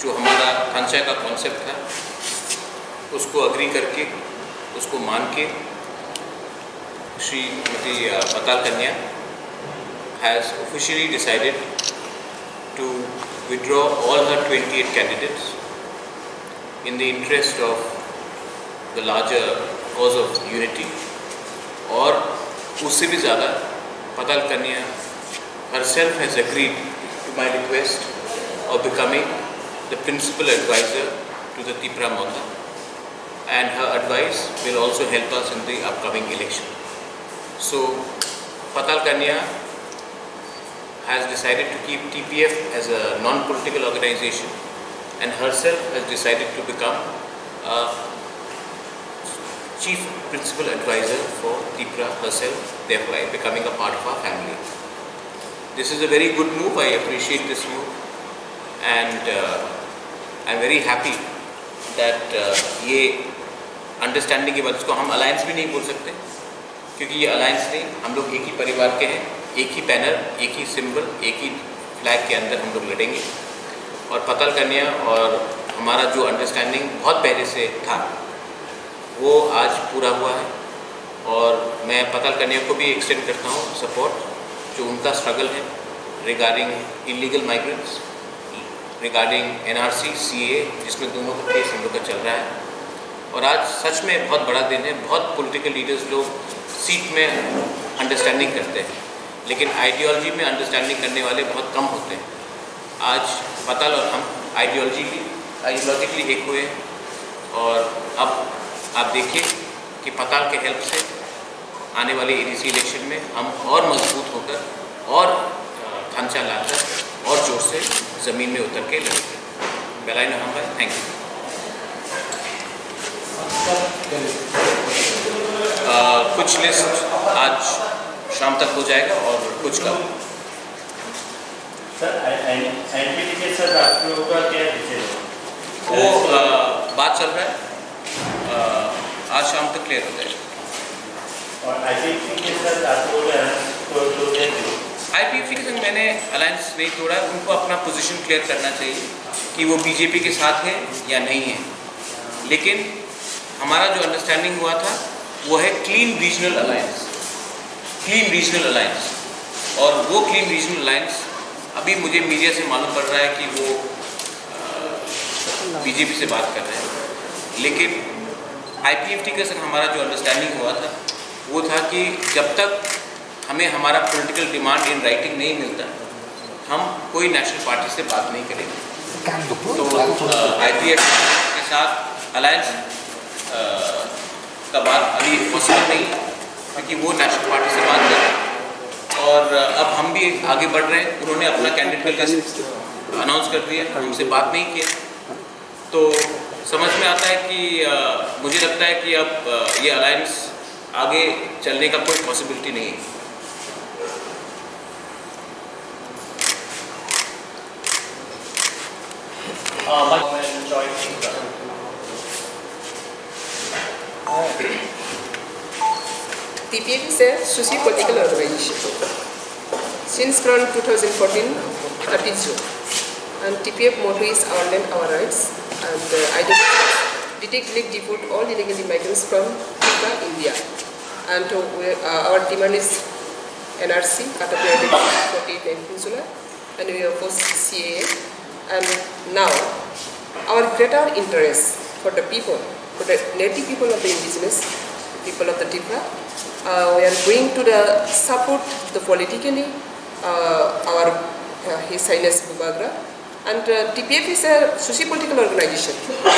जो हमारा खंचा का कॉन्सेप्ट था, उसको अग्री करके, उसको मान के Shrimati Patal Kanya has officially decided to withdraw all her 28 candidates in the interest of the larger cause of unity और उससे भी ज़्यादा Patal Kanya herself has agreed to my request of becoming the principal advisor to the Tipra Mota and her advice will also help us in the upcoming election. So Patal Kanya has decided to keep TPF as a non-political organization and herself has decided to become a chief principal advisor for TIPRA herself, thereby becoming a part of our family. This is a very good move, I appreciate this move and uh, I'm am very happy that ये understanding के बाद उसको हम alliance भी नहीं बोल सकते, क्योंकि ये अलायंस नहीं, हम लोग एक ही परिवार के हैं, एक ही बैनर एक ही सिंबल एक ही फ्लैग के अंदर हम लोग लड़ेंगे। और पतल कन्या और हमारा जो अंडरस्टैंडिंग बहुत पहले से था, वो आज पूरा हुआ है। और मैं पतल कन्या को भी एक्सटेंड करता हूँ सपोर्ट जो उनका स्ट्रगल है regarding illegal migrants regarding NRC CA जिसमें दोनों का केस हम लोग का चल रहा है। और आज सच में बहुत बड़ा दिन है। बहुत पॉलिटिकल लीडर्स लोग सीट में अंडरस्टैंडिंग करते हैं। लेकिन आइडियोलॉजी में अंडरस्टैंडिंग करने वाले बहुत कम होते हैं। आज पतल और हम आइडियोलॉजी आइडियोलॉजिकली एक हुए और अब आप देखिए कि पताल के हेल्प से आने वाले एडीसी इलेक्शन में हम और मज़बूत होकर और खांचा लाकर और ज़ोर से ज़मीन में उतर के लड़ेंगे। बेलाई नवंबर थैंक यू कुछ लिस्ट आज शाम तक हो जाएगा और कुछ कल। सर एनपीटी सर आप लोगों का क्या डिसीज़न वो आ, बात चल रहा है। आ, आज शाम तक क्लियर हो जाएगा। और आईपीटी के सर आप लोगों आईपीएफसी के संग मैंने अलायंस नहीं तोड़ा उनको अपना पोजीशन क्लियर करना चाहिए कि वो बीजेपी के साथ है या नहीं है। लेकिन हमारा जो अंडरस्टैंडिंग हुआ था, वो है clean regional alliance clean regional alliance और वो क्लीन रीजनल अलायंस अभी मुझे मीडिया से मालूम पड़ रहा है कि वो बीजेपी से बात कर रहे हैं। लेकिन आईपीएफटी के संग हमारा जो अंडरस्टैंडिंग हुआ था, वो था कि जब तक हमें हमारा पॉलिटिकल डिमांड इन राइटिंग नहीं मिलता। हम कोई नेशनल पार्टी से बात नहीं करेंगे। तो आई पी एफ़ के साथ अलायंस का बात अभी पॉसिबल नहीं क्योंकि वो नेशनल पार्टी से बात कर रहे हैं। और अब हम भी आगे बढ़ रहे हैं। उन्होंने अपना कैंडिडेट का अनाउंस कर दिया। हमसे बात नहीं किया। तो समझ में आता है कि आ, मुझे लगता है कि अब आ, ये अलायंस आगे चलने का कोई पॉसिबिलिटी नहीं है। uh, Mike and enjoy pizza. TPP says sushi particular range. Since from 2014, 32. And TPF motto is our land, our rights, and uh, identify, detect, link, deport all illegal immigrants from India. And uh, our demand is NRC, Katapia 40 Peninsula, and we oppose for CAA. And now, our greater interest for the people, for the native people of the indigenous people of the Tipra, uh, we are going to the support the politically uh, our uh, His Highness Bubagra and uh, TPF is a socio-political organization. But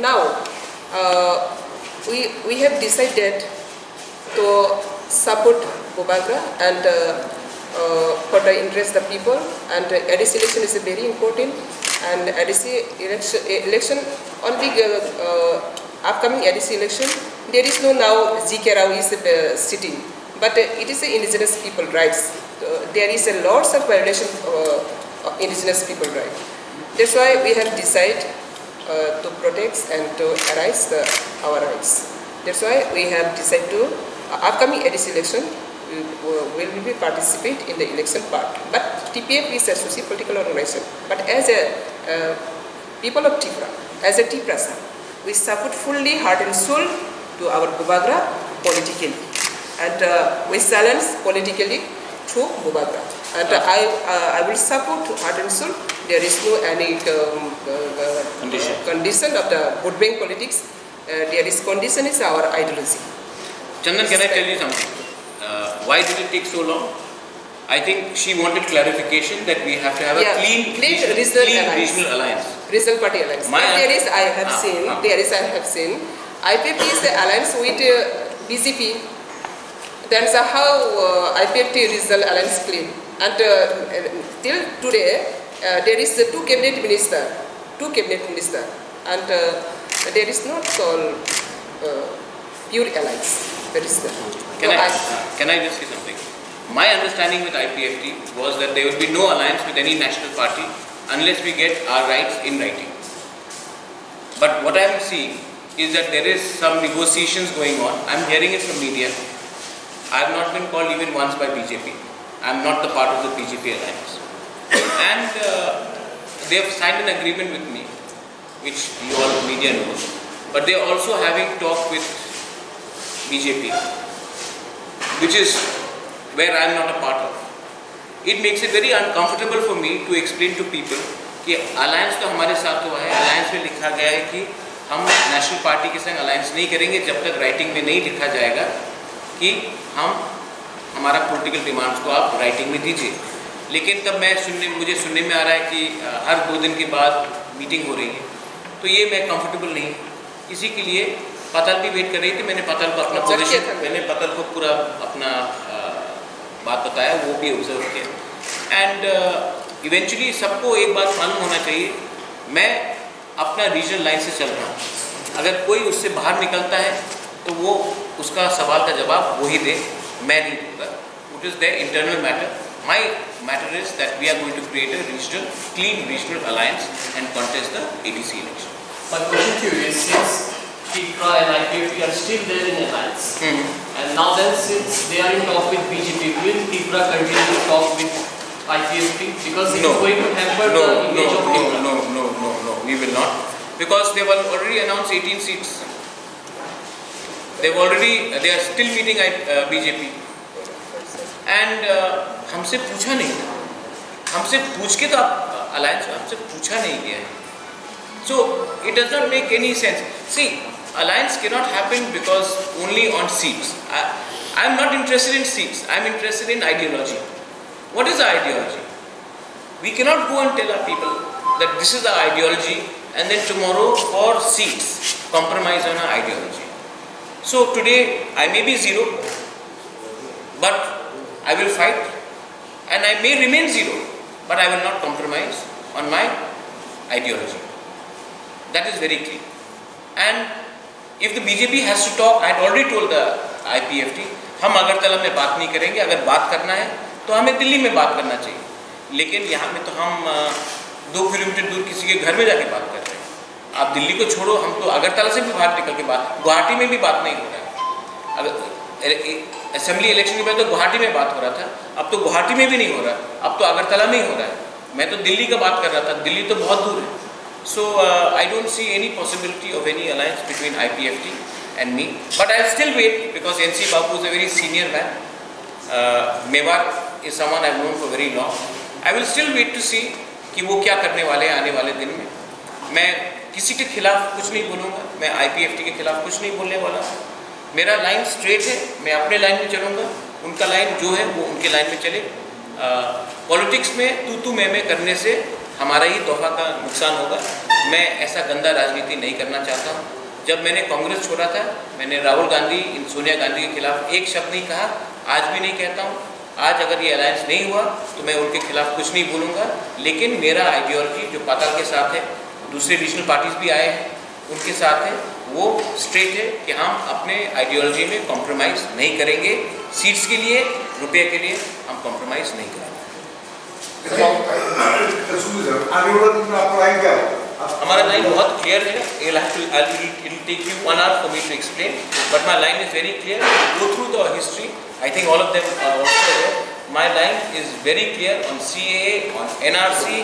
now uh, we, we have decided to support Bubagra and uh, uh, for the interest of the people and uh, is very important and ADC election, election on the uh, upcoming ADC election there is no now ZK Rao is uh, sitting. But uh, it is the indigenous people rights. Uh, there is a lots of violation uh, of indigenous people rights that's why we have decided to protect and to arise the, our rights. That's why we have decided to upcoming ADC election will we be participate in the election part. But TPF is a socio-political organization. But as a uh, people of Tipra, as a Tiprasa, we support fully heart and soul to our Bubagra politically. And uh, we silence politically to Bubagra. And uh, I, I will support heart and soul. There is no any um, Condition. condition of the vote bank politics. Uh, there is condition is our ideology. Chandan, can I tell you something? Uh, why did it take so long? I think she wanted clarification that we have to have a Yeah, clean, clean regional, clean alliance. regional alliance. Regional party alliance. My- But there is, I have Ah, seen, ah. there is, I have seen, IPP is the alliance with uh, BJP. That's how uh, IPFT regional alliance clean. And uh, till today, uh, there is the two cabinet minister, two cabinet minister, and uh, there is not called uh, pure alliance. There is the. Can No, I, can I just say something? My understanding with IPFT was that there would be no alliance with any national party unless we get our rights in writing. But what I am seeing is that there is some negotiations going on. I am hearing it from media. I have not been called even once by BJP. I am not the part of the BJP alliance. and uh, they have signed an agreement with me, which you all media knows. But they are also having talk with BJP, which is where I am not a part of. It makes it very uncomfortable for me to explain to people कि alliance तो हमारे साथ हुआ है alliance में लिखा गया है कि हम नेशनल पार्टी के संग अलायंस नहीं करेंगे जब तक राइटिंग में नहीं लिखा जाएगा कि हम हमारा पॉलिटिकल डिमांड्स को आप राइटिंग में दीजिए लेकिन तब मैं सुनने मुझे सुनने में आ रहा है कि हर दो दिन के बाद मीटिंग हो रही है तो ये मैं कंफर्टेबल नहीं इसी के लिए पतल भी वेट कर रही थी मैंने पतल को अपना पोजीशन। मैंने पतल को पूरा अपना बात बताया वो भी ऑब्ज़र्व किया। एंड इवेंचुअली सबको एक बात मालूम होना चाहिए मैं अपना रीजनल लाइन से चल रहा हूँ। अगर कोई उससे बाहर निकलता है तो वो उसका सवाल का जवाब वही दे मैं नहीं दूँगा। It is the internal matter my matter is that we are going to create a regional clean regional alliance and contest the ADC election My question to you is since TIPRA and IPFP are still there in alliance, and now then since they are in talk with BJP, will TIPRA continue to talk with IPFP? Because it is going to hamper no, the image no, of no, TIPRA. no, no, no, no, we will not. Because they've al- already announced 18 seats. They've already, they are still meeting uh, BJP. And uh, हमसे पूछा नहीं था हमसे पूछ के तो आप alliance हमसे पूछा नहीं गया है So it does not make any sense. See, alliance cannot happen because only on seats. I, am not interested in seats. I am interested in ideology. What is ideology? We cannot go and tell our people that this is the ideology and then tomorrow for seats compromise on our ideology. So today I may be zero, but I will fight and I may remain zero, but I will not compromise on my ideology. That is very clear. And if the BJP to talk, I had already told the IPFT, हम अगरतला में बात नहीं करेंगे अगर बात करना है तो हमें दिल्ली में बात करना चाहिए. लेकिन यहाँ में तो हम दो किलोमीटर दूर किसी के घर में जाके बात कर रहे हैं। आप दिल्ली को छोड़ो हम तो अगरतला से भी बाहर निकल के बात गुवाहाटी में भी बात नहीं हो रहा है। अगर असेंबली इलेक्शन के बाद तो गुवाहाटी में बात हो रहा था अब तो गुवाहाटी में भी नहीं हो रहा अब तो अगरतला में ही हो रहा है। मैं तो दिल्ली का बात कर रहा था दिल्ली तो बहुत दूर है। So uh, I don't see any possibility of any alliance between IPFT and me. But I'll still wait because NC Babu is a very senior man. Uh, Mewar is someone I've known for very long. I will still wait to see कि वो क्या करने वाले हैं आने वाले दिन में मैं किसी के खिलाफ कुछ नहीं बोलूँगा मैं आईपीएफटी के खिलाफ कुछ नहीं बोलने वाला मेरा लाइन स्ट्रेट है मैं अपने लाइन में चलूँगा उनका लाइन जो है वो उनके लाइन में चले पॉलिटिक्स में तू तू मैं मैं करने से हमारा ही तोहफा का नुकसान होगा। मैं ऐसा गंदा राजनीति नहीं करना चाहता हूँ। जब मैंने कांग्रेस छोड़ा था, मैंने राहुल गांधी इन सोनिया गांधी के खिलाफ एक शब्द नहीं कहा, आज भी नहीं कहता हूँ। आज अगर ये अलायंस नहीं हुआ तो मैं उनके खिलाफ कुछ नहीं बोलूँगा। लेकिन मेरा आइडियोलॉजी जो पाताल के साथ है, दूसरे रीजनल पार्टीज़ भी आए हैं, उनके साथ है, वो स्ट्रेट है कि हम अपने आइडियोलॉजी में कॉम्प्रोमाइज़ नहीं करेंगे। सीट्स के लिए, रुपये के लिए हम कॉम्प्रोमाइज़ नहीं करेंगे। आगे बढ़ो तुम आपको लाइन क्या हो हमारा लाइन बहुत क्लियर है it'll have to I'll, it'll, it'll take you one hour for me to explain but my line is very clear go through the history I think all of them are also there my line is very clear on CAA, on NRC,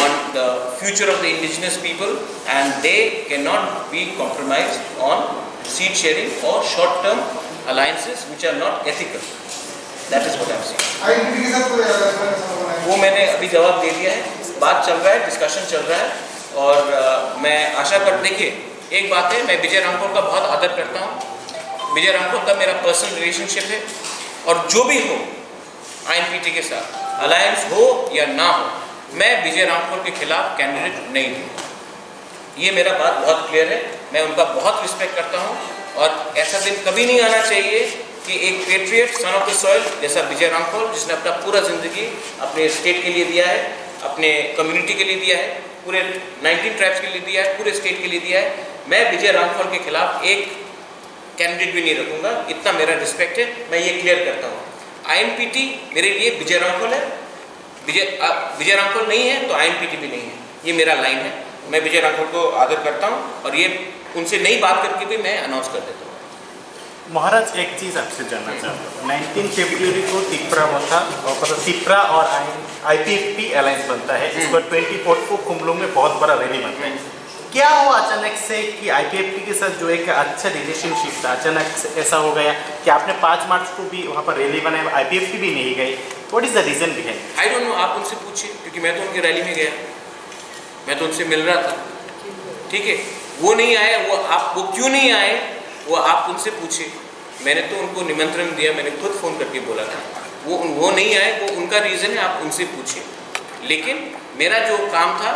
on the future of the indigenous people, and they cannot be compromised on seat sharing or short-term alliances which are not ethical. That is what I'm saying. वो मैंने अभी जवाब दे दिया है। बात चल रहा है डिस्कशन चल रहा है और अ, मैं आशा कर देखिए एक बात है मैं विजय रामपुर का बहुत आदर करता हूँ। विजय रामपुर का मेरा पर्सनल रिलेशनशिप है और जो भी हो आईएनपीटी के साथ अलायंस हो या ना हो मैं विजय रामपुर के खिलाफ कैंडिडेट नहीं हूँ। ये मेरा बात बहुत क्लियर है। मैं उनका बहुत रिस्पेक्ट करता हूँ और ऐसा दिन कभी नहीं आना चाहिए कि एक patriot son of the soil जैसा विजय रामपुर जिसने अपना पूरा ज़िंदगी अपने स्टेट के लिए दिया है, अपने कम्युनिटी के लिए दिया है, पूरे 19 ट्राइब्स के लिए दिया है, पूरे स्टेट के लिए दिया है। मैं विजय रामपुर के खिलाफ एक कैंडिडेट भी नहीं रखूँगा, इतना मेरा रिस्पेक्ट है, मैं ये क्लियर करता हूँ। आईएनपीटी मेरे लिए विजय रामपुर है। विजय विजय रामपुर नहीं है तो आईएनपीटी भी नहीं है। ये मेरा लाइन है। मैं विजय रामपुर को आदर करता हूँ, और ये उनसे नई बात करके भी मैं अनाउंस कर देता हूँ। महाराज एक चीज़ आपसे जानना चाहता हूँ नाइनटीन फेब्रुवरी को तिप्रा में था और मतलब तिप्रा और I P F P alliance बनता है। इस पर ट्वेंटी फोर्थ को कुमलों में बहुत बड़ा रैली बनता है। क्या हुआ अचानक से कि आई पी एफ़ पी के साथ जो एक अच्छा रिलेशनशिप था? अचानक से ऐसा हो गया कि आपने पाँच मार्च को भी वहाँ पर रैली बनाई आई पी एफ़ पी भी नहीं गई। What is the reason behind I don't know आप उनसे पूछिए क्योंकि मैं तो उनकी रैली में गया। मैं तो उनसे मिल रहा था। ठीक है? वो नहीं आए वो आप वो क्यों नहीं आए? वो आप उनसे पूछे। मैंने तो उनको निमंत्रण दिया, मैंने खुद फ़ोन करके बोला था। वो वो नहीं आए, वो उनका रीज़न है, आप उनसे पूछिए लेकिन मेरा जो काम था,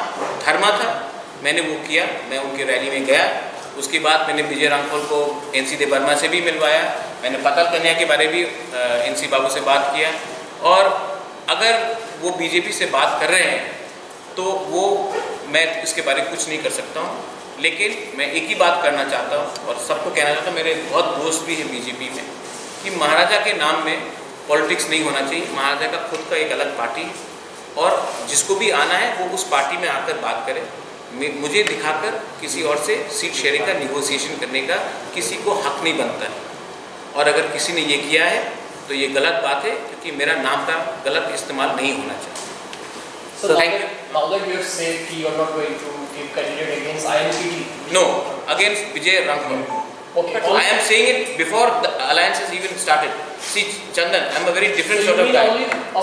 धर्मा था, मैंने वो किया, मैं उनकी रैली में गया। उसके बाद मैंने विजय रामफल को एन सी वर्मा से भी मिलवाया। मैंने पतल कन्या के बारे भी एन सी बाबू से बात किया। और अगर वो बीजेपी से बात कर रहे हैं तो वो मैं इसके बारे में कुछ नहीं कर सकता हूँ। लेकिन मैं एक ही बात करना चाहता हूँ और सबको कहना चाहता हूँ मेरे बहुत दोस्त भी हैं बीजेपी में कि महाराजा के नाम में पॉलिटिक्स नहीं होना चाहिए। महाराजा का खुद का एक अलग पार्टी है और जिसको भी आना है वो उस पार्टी में आकर बात करे। मुझे दिखाकर किसी और से सीट शेयरिंग का निगोसिएशन करने का किसी को हक नहीं बनता है। और अगर किसी ने ये किया है तो ये गलत बात है क्योंकि मेरा नाम का गलत इस्तेमाल नहीं होना चाहिए। So now that, now that you have said that you are not going to give candidate against INPT. No, against Vijay Ramphal. Okay. I am saying it before the alliance has even started. See, Chandan, I am a very different So sort of guy.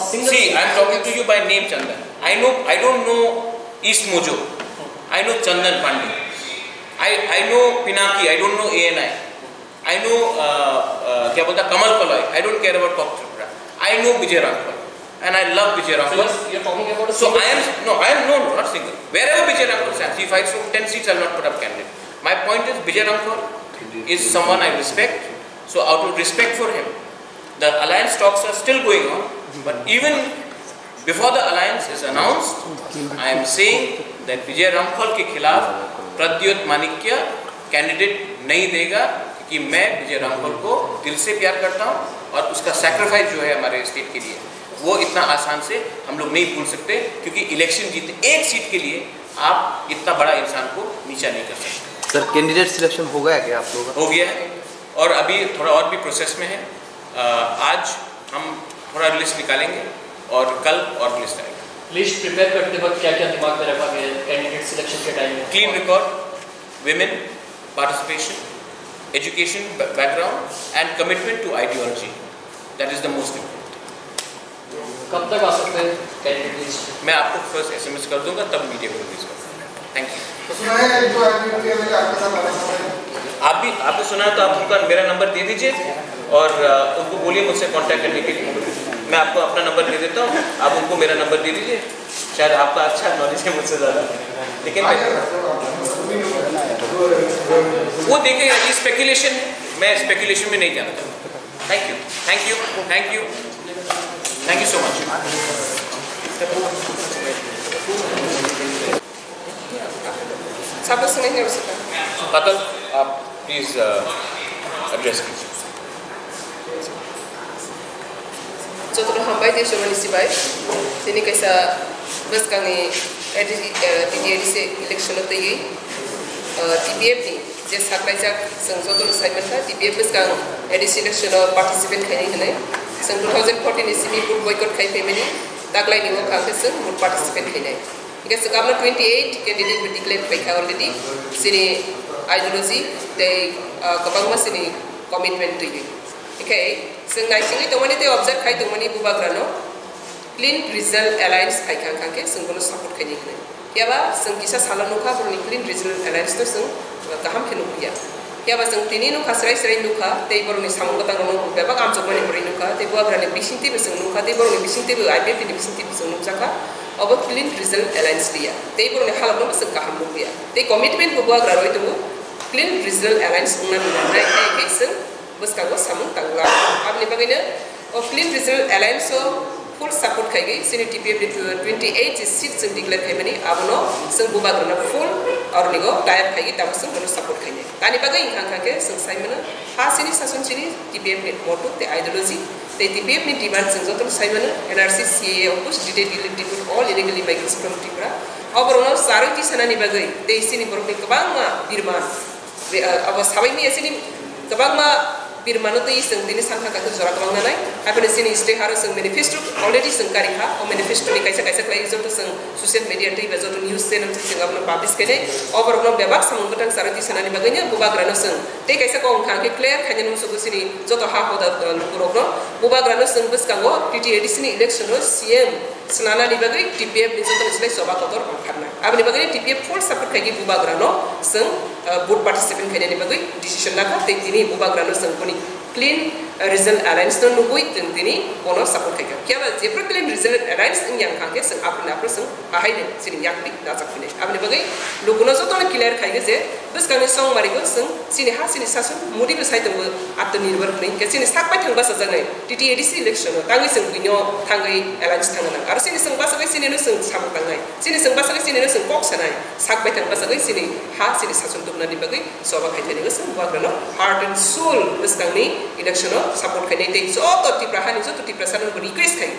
See, I am talking to you by name, Chandan. I know, I don't know East Mojo. I know Chandan Pandey. I, I know Pinaki. I don't know ANI. I know uh, uh, क्या बोलता कमल. I don't care about Cock Tripura. I know Vijay Ramphal. And I love Vijay So Ramphal. you're, you're talking about a So. I am no, I am no, no, not single. Wherever Vijay Ramphal stands, he fights from ten seats. I will not put up candidate. My point is Vijay Ramphal is someone I respect. So out of respect for him, the alliance talks are still going on. But even before the alliance is announced, I am saying that Vijay Ramphal के खिलाफ Pradyot Manikya candidate नहीं देगा कि मैं विजय रामफल को दिल से प्यार करता हूँ और उसका सेक्रीफाइस जो है हमारे स्टेट के लिए वो इतना आसान से हम लोग नहीं भूल सकते क्योंकि इलेक्शन जीते एक सीट के लिए आप इतना बड़ा इंसान को नीचा नहीं कर सकते। सर कैंडिडेट सिलेक्शन हो गया क्या आप लोगों का? हो गया है। और अभी थोड़ा और भी प्रोसेस में है। आज हम थोड़ा लिस्ट निकालेंगे और कल और लिस्ट आएगा। लिस्ट प्रिपेयर करते वक्त क्या क्या दिमाग में रखा गया है कैंडिडेट सिलेक्शन के टाइम में? Record, women, participation, education ba- background and commitment to ideology. That is the most important. कब तक आ सकते हैं कैंडिडेट लिस्ट मैं आपको फ़र्स्ट एसएमएस कर दूँगा तब मीडिया को रिलीज़ करूँगा थैंक यू आप भी आपने सुना है तो आप उनका मेरा नंबर दे दीजिए और उनको बोलिए मुझसे कांटेक्ट करने के लिए। मैं आपको अपना नंबर दे देता हूँ आप उनको मेरा नंबर दे दीजिए। शायद आपका अच्छा नॉलेज है मुझसे ज़्यादा। लेकिन वो देखें ये स्पेकुलेशन है। मैं स्पेकुलेशन में नहीं जाना चाहता। Thank you thank you thank you Thank you so much. Patal, हम बाई देश में निश्चित बाई कैसा बस कांगे uh, टीडीएड से इलेक्शन होते ही uh, टीपीएफ नहीं जैसे हकलाई जा संसद तो टीपीएफ बस कांग एडिशन इलेक्शन पार्टिसिपेट करने जों 2014 इसिमि बुट बयकट खायफैमानि दाग्लायनि खांखे जों बुट पार्टिसिपेट खायनाय इनके जों गाबनो 28 कैंडिडेट बो डिक्लेयर फैखा अलरेडी सिनि आइडियोलॉजी ते गोबां मासिनि कमिटमेंट दैयो इनके जों नायसिङै दंमानि ते ऑब्जर्व खाय दंमानि बुबाग्रानो क्लीन रिजल्ट एलायंस फायखां खांखे जों गोनो सपोर्ट खायनि खने कियाबा जों किसा सालानुखा बरनि क्लीन रिजल्ट एलायंस तो जों गाहाम खेनु Yaba sang tini nuka serai serai nuka, tei baru ni samung kata ngomong kupe, bak amcok mani beri nuka, tei buah berani bising tipe sang nuka, tei baru ni bising tipe IPF ni bising tipe sang nuka ka, obo clean result alliance dia, tei baru ni halap nuka sang kaham nuka ya, tei komitmen ku buah graro itu clean result alliance ungan ungan na tei kaiseng bus kago samung tangga, ab ni bagainya, o clean result alliance so kul sapul kaygi sini tpm dit 28 sit sing digle kemani abono sing buba grona full or nigo tayar kaygi tam sing gono sapul kayne tani bagai ingkang kangke sing sai ha sini sasun sini tpm dit motu te ideology te tpm ni demand sing jotul sai nrc ca opus detail eliminated all illegal immigrants from tripura obrono saru ti sanani bagai te sini borok ni kabang ma birman अब सबैले यसरी तपाईँमा बिरमानो दै जों दिनै सानखा गाखो जरा गलां नालाय हाफेनो सिनि स्टे हारो जों मेनिफेस्टो अलरेडी जों कारि खा ओ मेनिफेस्टो नि कायसा कायसा लाय जों जों सोशल मिडिया दै बेजों न्यूज़ चेनल जों जों अपन पब्लिश संग ओबर अपन बेबाक समंग गतां सारो दि सनानि बागैनि बुबाग्रानो जों दे कायसा गं खां के क्लियर खानि नुसु गुसिनि जतो हा हद गुरोग्रो बुबाग्रानो जों बिसकांगो टीटी एडिसनि इलेक्शनो सीएम सनाना निबागै टीपीएफ नि जों सोलाय सभा कतर ओंखारना आबनि बागैनि टीपीएफ फुल सपोर्ट खायगि बुबाग्रानो जों बुट पार्टिसिपेंट खायनि बागै डिसिजन नाखा दिनै बुबाग्रानो जों company Clean Result Alliance don nungguin tentini bono support kaya. Kaya ba zebra clean result alliance in yang kangke sen apun apun sen ahay ne sin yang dik da sak finish. Apne bagai lukuna so tona clear kaya ge bus kami song mari go sen sin ha sin sa sun mudi bus hai tenggo atun nirbar kene ke sin stak pa tengba sa jane TTADC election o tangi sen gunyo tangai alliance tangana. Aro sin sen basa gai sin ne sen sabuk tangai. Sin sen basa gai sin ne sen kok sanai. Sak pa tengba sa gai sin ha sin sa sun tukna ni bagai so ba kaya ne ge sen buat heart and soul bus kami induction of support kinetics o to ti prahan iso to ti prasan ko request khai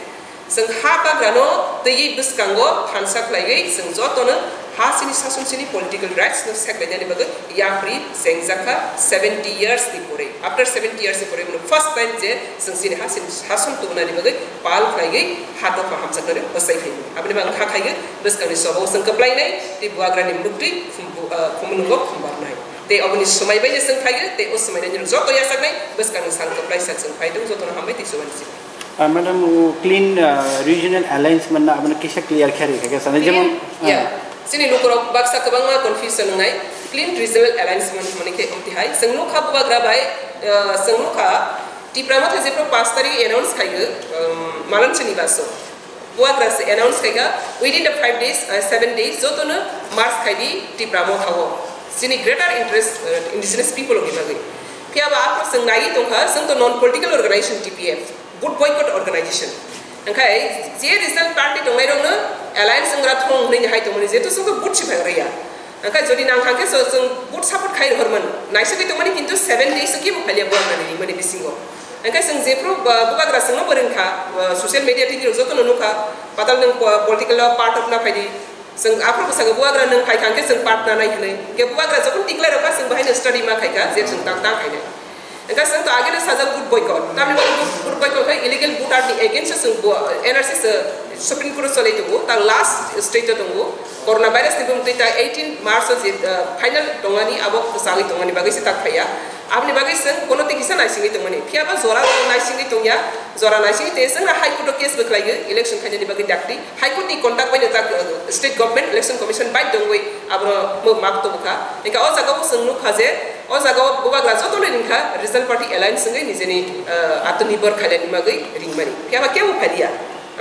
जों हा बाग्रानो दैयै बोसोरखांगो थानसाख्लायै जों जतनो हा सिनि सासन सिनि political rights नो secretary बगो याफ्रि सेंजाखा 70 इयर्स नि पुरै आफ्टर 70 इयर्स नि पुरै मोन फर्स्ट टाइम जे जों सिनि हा सिनि सासन तुनानि बगो पाल खायै हातो फाहाम जागोन बसाय खायो आबनि बां खा खायो बोसोरखांनि सभाव जों कप्लायनाय दि बुवाग्रानि मुक्ति खुमबु खुमनुगो खुमबारना ba seng kaplai nai ti buagra ni mukti khumnungo khumbar nai te abuni somai bai seng khai gai te os somai ni jo to ya sak nai bus kami sang kaplai sak seng khai tu jo to na hamai ti so ban sini madam वो clean regional alliance मन्ना अपना किसा clear करे क्या सने जेमन ya sini lukuro baksa kabang ma confusion ngai clean regional alliance man mani ke umti hai sengnu kha buba gra bai sengnu kha ti prama the je pro 5 tari announce khai ge malan chini baso buba gra se announce khai ga within the 5 days 7 days jo to na march khai di ti prama khawo Jin greater interest indigenous people हो गई फिर अब आप संगाई तो हर संग non political organisation TPF गुड बॉयकट ऑर्गेनाइजेशन ओंखाय जे रिज़ल्ट पार्टी तो मेरो नो अलायंस संग रथ हम नहीं हाय तो मने जेतु तो संग गुड छ भाग रिया ओंखाय जदि नांग खांके सो सपोर्ट खाइ हरमन नाइसे कि तो मने किंतु 7 डेज़ कि मो खाली संग जेप्रो बुगाग्रा संग नो बरिन खा सोशल मीडिया टि जो तो नुखा पतल न पॉलिटिकल पार्ट ऑफ़ जों आफोरबो सो गबुआग्रा नों खायखांखौ जों पार्टना नायखोनै गबुआग्रा जखन डिक्लेयर होबा जों बाहायनो स्टाडि मा खायखा जे जों दाग दाग खायनो एंगा जों तो आगे साजा गुड बयकट तामिन गुड बयकट खाय इलिगेल गुड आर्टनि एगेन्स्ट जों एनआरसी सो सुप्रीम कोर्ट सलै दङ तां लास्ट स्टेज दङ कर'ना भाइरासनि बुंतै ता 18 मार्च जे फाइनल दङानि आबक सागै दङानि बागैसो ताग खाया 18 March se final tongani abok sali tongani bagi se tak kaya. আপনি বাকি সং কোনো তে কিসা নাইসিং তো মানে ফিয়াবা জোরা নাইসিং তো ইয়া জোরা নাইসিং তে song high court case বকলাই election খাইনি বাকি ডাকটি হাই কোর্ট নি কন্টাক্ট বাইনে তা state government election commission by দংই আবর মো মাপ তো বুকা একা ও জায়গা সং নু খাজে ও জায়গা বুবা গ্লা যত নে নিখা রিজাল্ট পার্টি এলায়েন্স সঙ্গে নিজেনি আত্মনির্ভর খাইনি মাগই রিংমানি ফিয়াবা কেউ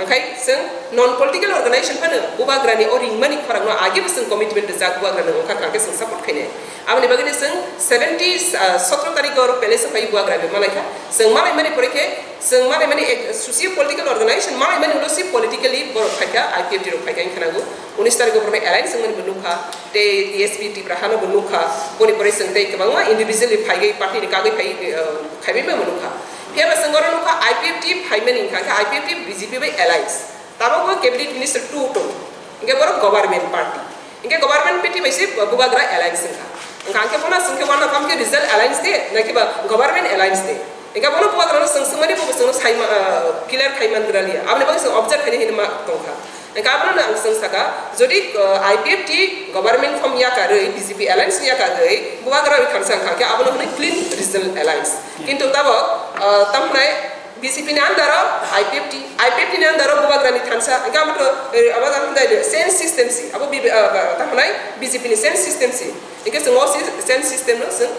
okay sing non political organization pano uba grani ori mani farang no age sing commitment za uba grani oka ka ke sing support kene amne bagene sing 70 17 तारिख और पहले से पाई बुआ ग्राबे मालाय का संग मालाय माने परे के, संग मालाय माने एक सुसी पॉलिटिकल ऑर्गेनाइजेशन मालाय माने उलोसी पॉलिटिकली बर फाइका आईपीएफ टी फाइका इन खानागो 19 तारिख पर में अलायंस संग माने बनुखा ते एसपी टी प्रहानो बनुखा कोनी परे संग ते केबांगा इंडिविजुअली फाइगे पार्टी ने कागे फाइ uh, खाइबे में बनुखा Pia Basanggoran ka IPF team haimen inka ka IPF team BJP by allies. Tamo ko cabinet minister two to. Inge boro government party. Inge government party by sip bubagra alliance inka. Inka anke pona singke wana kam ke result alliance de na ke ba government alliance de. Inka pona bubagra no sangsungani bu basangno haim killer haiman grali. Amne bagi sang object hane hine ma tongka. Inka apna na angsang saka jodi IPF team government from ya ka rei BJP alliance ya ka rei bubagra bi khamsang ka ke apna hone clean result alliance. Kintu tabak tamxre bisi fini andaro ipepti ipepti ni andaro buba grani tansa ngamato abaga munda de sen system si abo bi tamxre bisi fini sen system si ike sen osi sen system no sen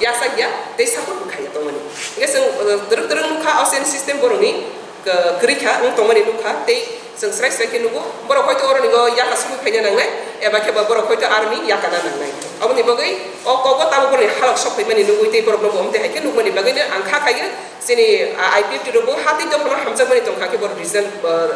yasa ya te sapo kaya tomani ike sen drug drug ka o sen system boroni ke krika ng tongani luka te sang sres sres ke nugo boro koito oro nigo yaka suku penya nang nai e ba ba boro koito army yaka nang nang nai abu ni bagai o kogo tamu halak sok pe mani nugu te boro nugu omte heke nugu ni bagai ne angka kaiye sini ipf di robo hati to kono hamza mani tong kake boro reason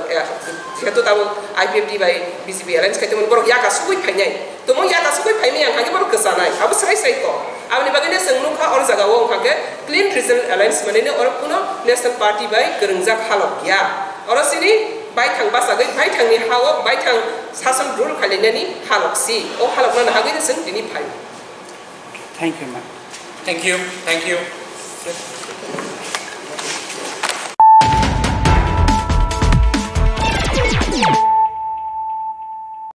e, to tamu ipf di bai bcb alliance ke te mon boro yaka suku penya to mo yaka suku penya angka ke boro kesanai abu sres sres ko. আপনি বাকিনে সংরক্ষা ওর জায়গাও ওখানে clean reason alliance মানে ওর কোনো national party বাই গরঙ্গজা হালক গিয়া ওর সিনি বাই থাং বাসাগে বাই থাং নি হাও বাই থাং শাসন রুল খালিনেনি হালক সি ও হালক না হাগে দিনি phi thank you ma'am thank you thank you